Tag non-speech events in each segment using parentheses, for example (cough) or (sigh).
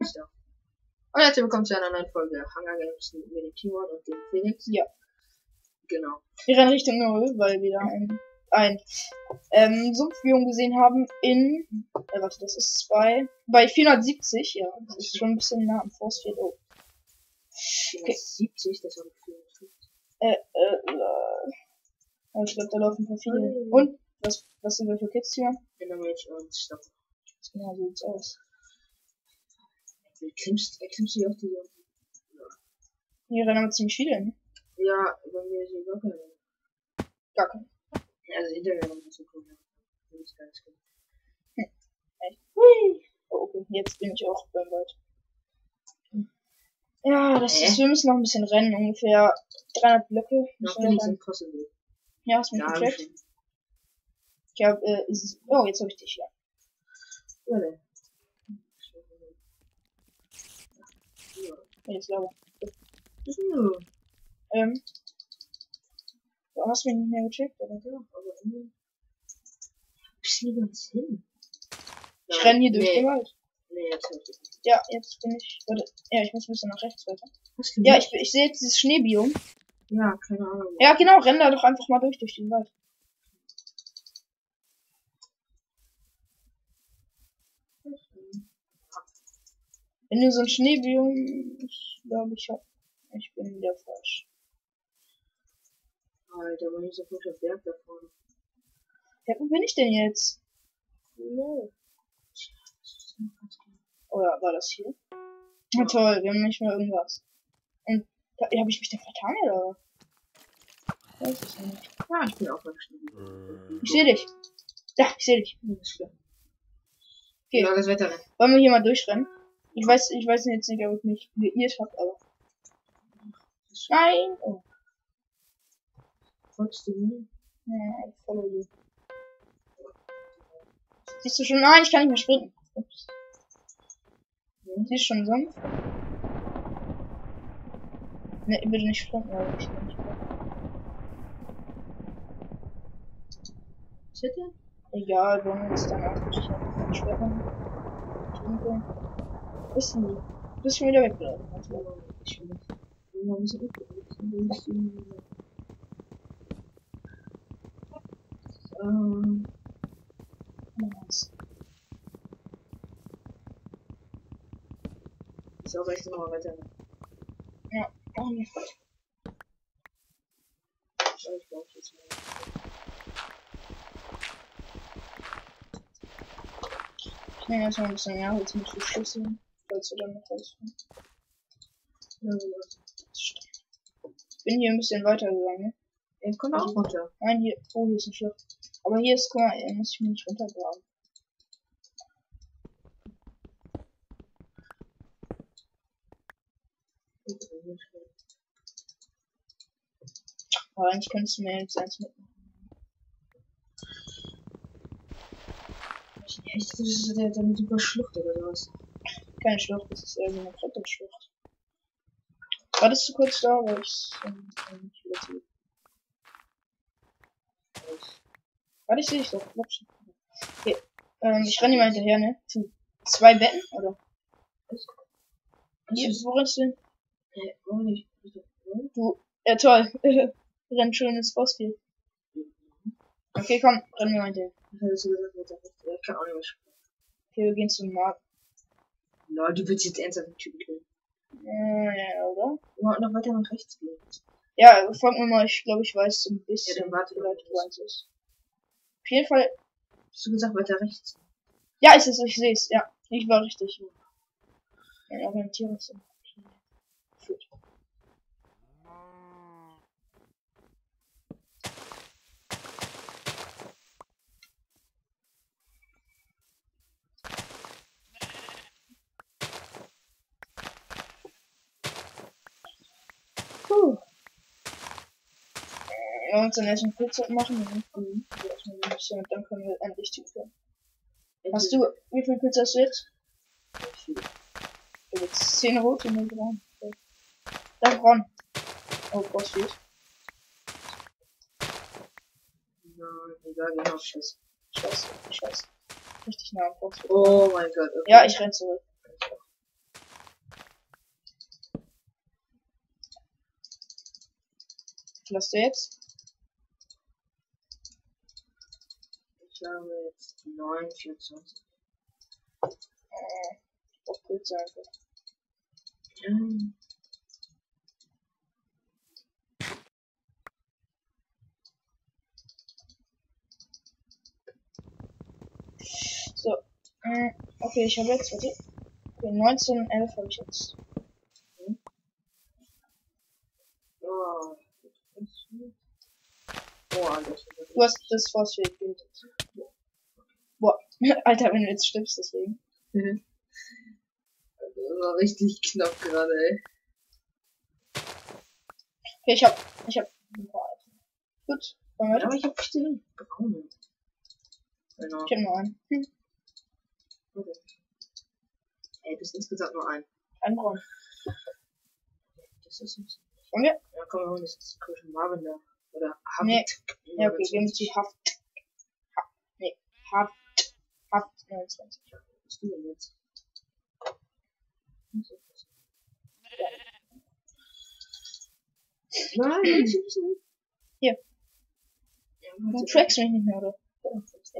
Und herzlich willkommen zu einer neuen Folge Hunger Games mit dem Timon und dem Phoenix. Ja. Genau. Wir rennen Richtung Null, weil wir da ein, ein ähm, Sumpfbiom gesehen haben in. Äh, warte, das ist zwei. Bei 470, ja. Das ist schon ein bisschen nah am Forcefield. Oh. Okay. 70, das war die 54. Äh, äh, äh. Ich glaube, da laufen ein paar viele. Und? Was, was sind wir für Kids hier? Endermage und Stopp. Genau, so sieht's aus. Wie klimmst, äh, klimmst du hier auf rennen aber ziemlich viele hin. Ja, bei mir ist hier gar keine. Gar kein. Also hinter mir noch so cool. Das ist ganz gut. Hui. Oh, okay, jetzt bin ich auch beim Wald. Ja, das Hä? ist, wir müssen noch ein bisschen rennen, ungefähr 300 Blöcke. Noch bin wir ich impossible. Ja, hast du mich gecheckt? Ich hab, äh, oh, jetzt hab ich dich, ja. Ja, Jetzt glaube Ja, Ähm. Du hast mich nicht mehr gecheckt, oder? ja, aber irgendwie. Ich liebe uns hin. Ich renn hier durch nee, den Wald. Nee, jetzt nicht. Ja, jetzt bin ich, warte, ja, ich muss ein bisschen nach rechts weiter. Du Ja, ich, ich sehe jetzt dieses Schneebiom. Ja, keine Ahnung. Ja, genau, renn da doch einfach mal durch, durch den Wald. Wenn du so ein Schneebiom, glaube, ich hab, ich bin wieder falsch. Alter, aber nicht so frischer Berg da vorne. Ja, wo bin ich denn jetzt? No. Oder war das hier? Na toll, wir haben nicht mehr irgendwas. Und da habe ich mich da vertan oder? Weiß ich nicht. Ja, ich bin auch beim Schnee. Ich sehe dich. Ja, ich sehe dich. Okay. Ja, das Wetter rennt. Wollen wir hier mal durchrennen? Ich weiß, ich weiß jetzt nicht, ob ich mich geirrt habe, aber. Nein! Oh, Trotzdem. ja, I follow you. Siehst du schon? Nein, ich kann nicht mehr sprinten. Ups. Siehst du schon sonst? Ne, bitte nicht sprinten, aber ich kann nicht sprinten. Egal, wir uns dann auch nicht entsperren. Dunkel. Wo bist denn du? Du bist schon wieder weggelaufen. Also, Ich bin nicht. Ich bin mal ein bisschen aufgeregt. Ähm, nice. ist auch echt immer weiter. Oh, nee. Aber ich glaube, jetzt mal. Ich nehme erstmal ein bisschen mehr Holz mit für Falls du damit rausfindest. Ja, so. Ich bin hier ein bisschen weiter gegangen. Ne? Kommt auch runter. Nein, hier. Oh, hier ist ein Schloss. Aber hier ist, guck mal, hier muss ich mich nicht runtergraben. Aber eigentlich könntest du mir jetzt eins mitmachen. Echt, das ist der, der mit über Schlucht oder sowas. Keine Schlucht, das ist eher so eine Kletterschlucht. Wartest du kurz da, weil ich ähm, ähm, nicht wieder zurück. Warte, ich sehe dich doch. Okay. Ähm, ich renne mal hinterher, ne? Zu zwei Betten, oder? Hier, wo rennst du hin? Du, ja toll. (laughs) Renn schön ins Bossfield. Okay, komm, renn mir mal hinterher. Okay, wir gehen zum Markt. Lol, du willst jetzt ernsthaft den Typen killen. Ja, oder? Wollten noch weiter nach rechts gehen. Ja, folg mir mal, ich glaube, ich weiß so ein bisschen, Ja, dann warte weit du eins ist. Auf jeden Fall, Hast du gesagt, weiter rechts? ja, ist es, ich sehe es, ja. Ich war richtig. Mein Orientierungssinn. Gut. uns dann erst ein Flugzeug machen und dann können wir endlich die Tür. Hast du, wie viel Pilze hast du jetzt? Du jetzt 10 rote, ne, braun. Da braun. Oh, Gott, wie egal, genau. Scheiße. Scheiße, Scheiße. Richtig nah am Box. Oh mein Gott. Okay. Ja, ich renn zurück. Was du jetzt? Habe jetzt 9, 24. Äh, auf. Ähm, So. Äh, okay, ich habe jetzt, warte. Okay, 19, 11 habe ich jetzt. Ja. Boah, das ist Du hast das Force-Fähig Boah. (laughs) Alter, wenn du jetzt stirbst, deswegen. Das war richtig knapp gerade, ey. Okay, ich hab, ich hab ein paar Items. Gut, wollen wir weiter? Aber ich hab bestimmt braune. Genau. Ich hab nur einen. Hm, Okay. Ey, das ist insgesamt nur ein. einen braun. Das ist nicht. Wollen wir? Ja, komm, wir holen das ist komische Marvin da. Oder Nee. Haft. Ja, okay, wir zu Haft. Ha nee, Haft. Haft 29. Was du denn jetzt? Nein, (clears throat) nicht. Hier. Ja, Du trackst mich nicht mehr, oder? Ja, ist.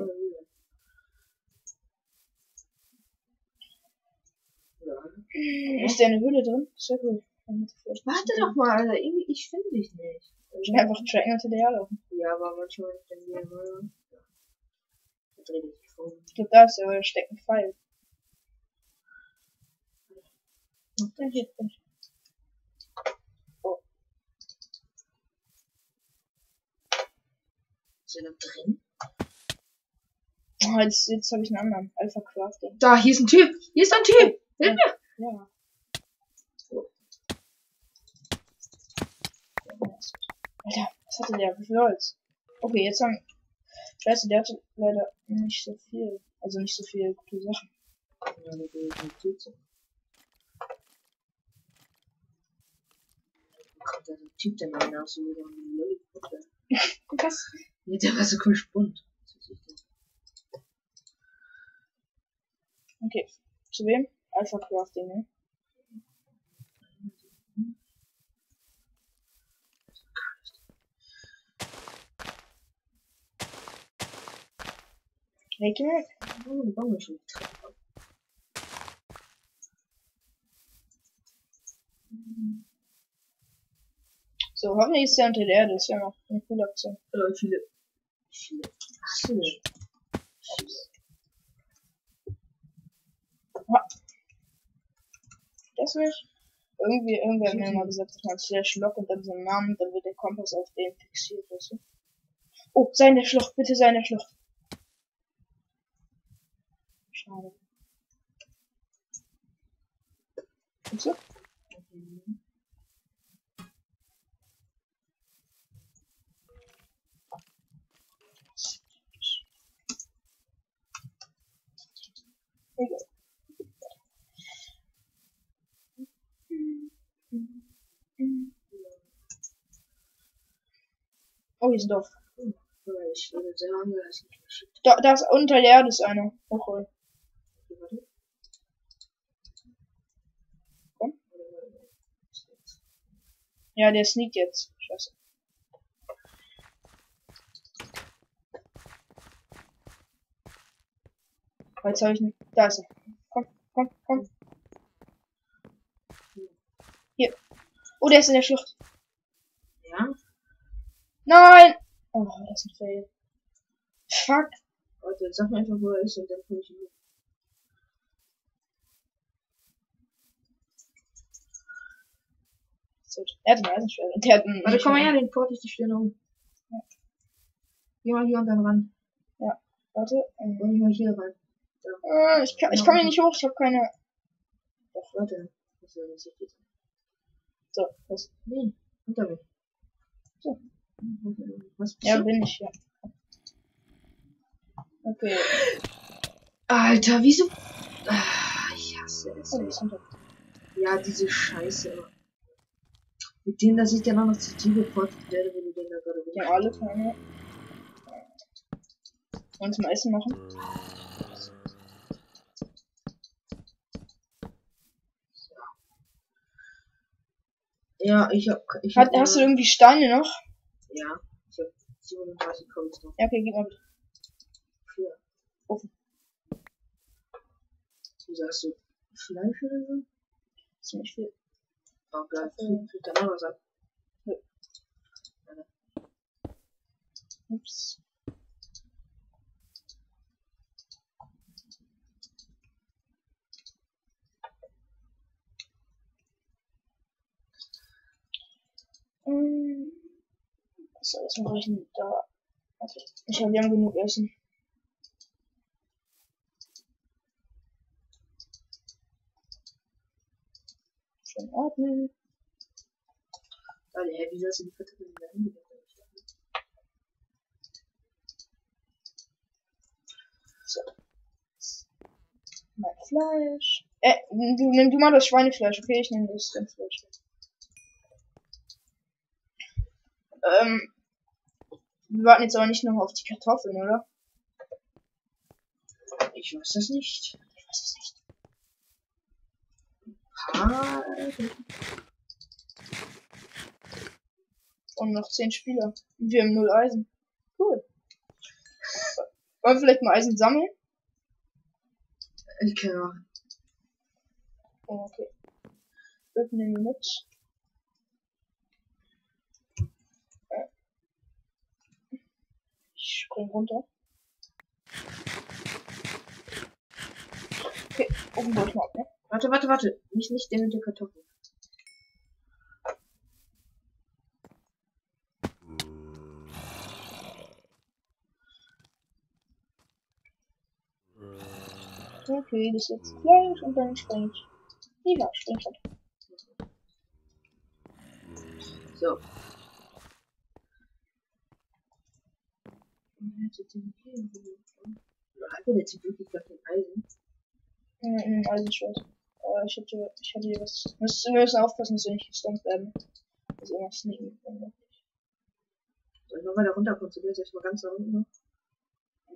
Ist der eine Höhle drin? Sehr gut. Dann Warte doch mal, Alter. Irgendwie, ich finde dich nicht. Ich will einfach unter der laufen. Ja, aber manchmal, wenn wir mal. Dreh dich die Form. Ich glaube, da ist der, da steckt ein Pfeil. Ja, hier bin ich. Ist er da drin? Oh, jetzt, jetzt habe ich einen anderen. Alpha Crafting. Da, hier ist ein Typ. Hier ist ein Typ. Hilf mir. Ja. Alter, was hatte der? Wie viel Holz? Okay, jetzt haben. Scheiße, der hatte leider nicht so viel. Also nicht so viel gute Sachen. Ja, mit der. Kommt da so ein Typ, der mal nach so wieder einen Lollipop. Was? Ja, der war so cool bunt. Okay. Zu wem? Alpha Crafting, ne? Weg, weg. Oh, die ist schon. So, hoffentlich ist der unter der Erde. Das wäre noch eine coole Aktion. Äh, viele. Viele. Ach so. Das nicht? Irgendwie, irgendwer hat mir mal gesagt, dass man slash lock und dann so einen Namen, dann wird der Kompass auf den fixiert, weißt du? Oh, sei in der Schlucht, bitte sei in der Schlucht. Schade. So? Oh, hier ist ein Dorf. Aber Ich würde sagen, da ist unter der Erde ist einer. Hochhol. Ja, der sneakt jetzt. Scheiße. Jetzt habe ich ihn. Da ist er. Komm, komm, komm. Hier. Oh, der ist in der Schlucht. Ja? Nein! Oh, das ist ein Fail. Fuck. Warte, sag mir einfach, wo er ist und dann komm ich hin. So, er hat ein Eisenschwert. Und der hat ein. Warte, komm mal her, den port ich die Stirn um. Ja. Geh mal hier an den Rand. Warte. ähm, Und ich mal hier rein. Äh, ich kann, ich komme hier nicht hoch. Ich habe keine. Doch, warte. Was soll das jetzt? So, was? Nee, unter mich. So. Was bist Ja, du? bin ich, ja. Okay. Alter, wieso? Ah, ich hasse es. Oh, ist unter. Ja, diese Scheiße immer. Mit denen, dass ich dann auch noch zu dir geportet werde, wenn du den da gerade Die haben alle keine. Wollen wir zum Essen machen? Ja, ich hab. Ich Hat, hab hast du irgendwie Steine noch? Ja. Ich hab 37 Cobblestone. Ja, okay, gib mal bitte. Vier. Offen. Wie sagst du? Fleisch oder so? Ziemlich viel. Oh geil. Kriegt da noch was ab? Ups. So, was mache ich denn da? Okay. Ich habe, haben genug Essen. Schon in Ordnung. Warte, hä, wieso hast du die Kartoffeln wieder hingelegt? So. Mein Fleisch. Äh, du nimm du mal das Schweinefleisch, okay? Ich nehme das Rindfleisch. Ähm, wir warten jetzt aber nicht noch auf die Kartoffeln, oder? Ich weiß das nicht. Ich weiß es nicht. Ah, Und noch 10 Spieler. Und wir haben null Eisen. Cool. Wollen wir vielleicht mal Eisen sammeln? ich kann machen. Oh, okay. Öffnen nehmen wir mit. Äh. Ich spring runter. Okay, oben wollte ich mal ab, ne? Warte, warte, warte. Nicht, nicht den mit der Kartoffel. Okay, das ist jetzt Fleisch und dann springt. Ja, halt. So. Oder Hat er jetzt wirklich gar kein Eisen? Mhm, Eisenschwert. Aber ich hatte, ich hatte hier was. Müssen, wir müssen aufpassen, dass wir nicht gestompt werden. Also immer sneaken. Soll ich noch weiter runterkommen? Soll ich mal ganz da unten noch?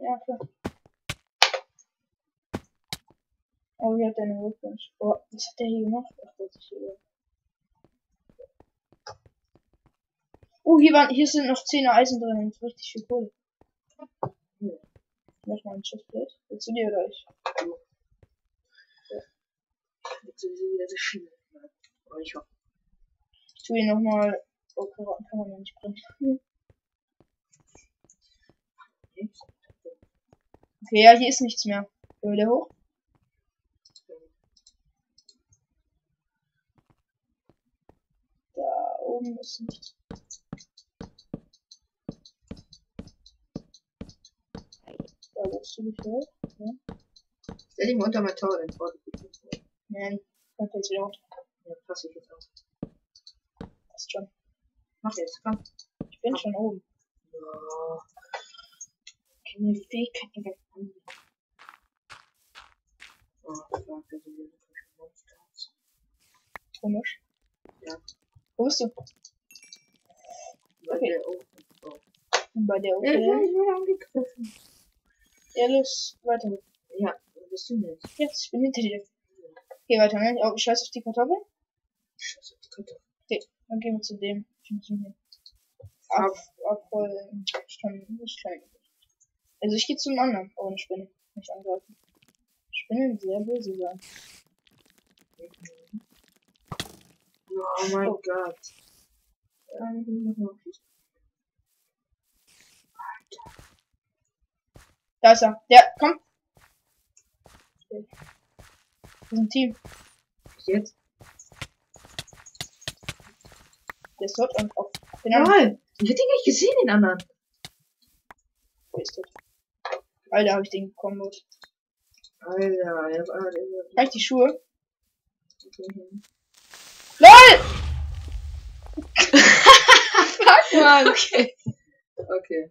Ja, klar. Oh, hier hat er eine Workbench. Oh, was hat der hier gemacht? Ach, der hat sich hier. Oh, hier waren, hier sind noch 10 Eisen drin und richtig viel Kohle. Ja. Mach mal ein Chestplate. Willst du dir oder ich? Sie wieder so schnell. Aber ich hoffe. Ich tue hier nochmal. Oh, Karotten kann man ja nicht bringen. Okay, ja, hier ist nichts mehr. Gehen wir wieder hoch? Da oben ist nichts. Da willst du nicht hoch? Stell dich mal unter mein Tor, dann nicht. Nein, kommt jetzt wieder runter. Ja, passe ich jetzt auf. Passt schon. Mach jetzt, komm. Ich bin schon oben. Ja. Keine Fähigkeiten weg. Oh, fuck, da sind wir schon Monsters. Komisch. Ja. Wo bist du? Weil Okay. der oh, oh. Bei der Ja, okay. ich wurde angegriffen. Ja, los, weiter. Ja, wo bist du denn? Jetzt, ich bin hinter dir. Geh weiter, ne? Oh, scheiß auf die Kartoffel. Scheiße, das könnte. Dann gehen wir zu dem. Ab. Ab, abholen. Ich kann, ich kann. Also ich gehe zum anderen. Oh, eine Spinne. Nicht angreifen. Spinnen sehr böse sein. Oh mein Oh. Gott. Ja, ich schießen. Da ist er. Der, komm. Wir sind ein Team. Bis Jetzt? Der ist tot und auf den anderen. Nein! Ich hätte ihn nicht gesehen, den anderen. Der ist tot. Alter, hab ich den gekombot. Alter, er war der. Kann ich die Schuhe? Okay. LOL! (laughs) Fuck, Mann. okay. Okay.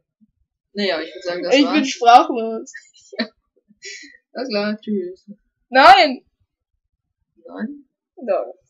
Naja, ich würde sagen, das ich war's. bin sprachlos. (laughs) Alles klar, tschüss. Nein! Nein? Doch.